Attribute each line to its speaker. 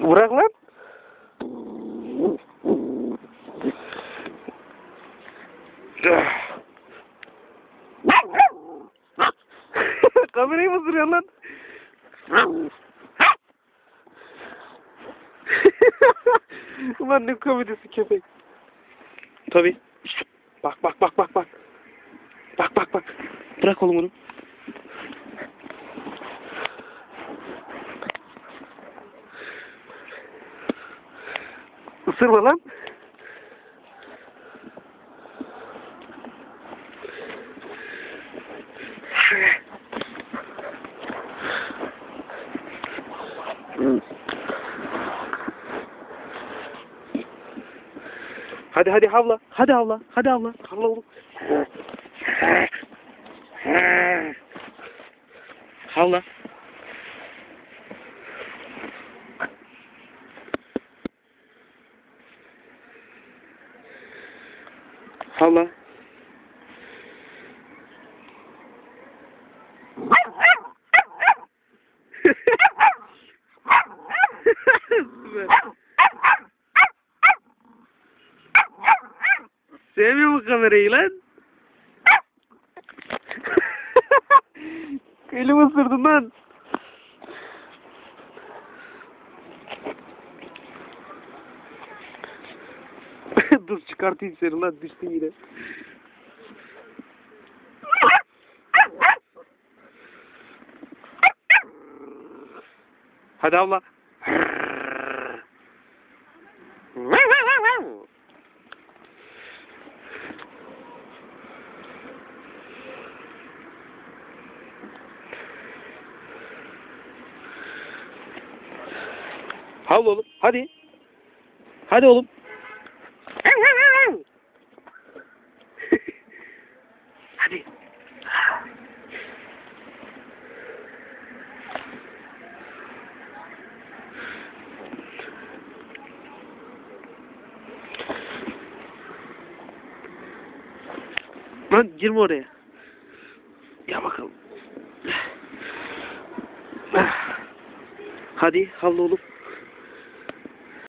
Speaker 1: Bırak lan. Kamerayı mı sürüyorsun lan? Ulan ne komedisi köpek. Tabi. Bak bak bak bak bak. Bak bak bak. Bırak oğlum onu. Isırma lan. Hadi hadi havla. Hadi havla. Hadi havla. Havla oğlum. Havla. Süper. Sevmiyor mu kamerayı lan? Elimi ısırdın lan. Dur çıkartayım seni lan düştün yine. Hadi abla. Havla oğlum. Hadi. Hadi oğlum. Hadi. Lan girme oraya. Ya bakalım. Hadi havla oğlum.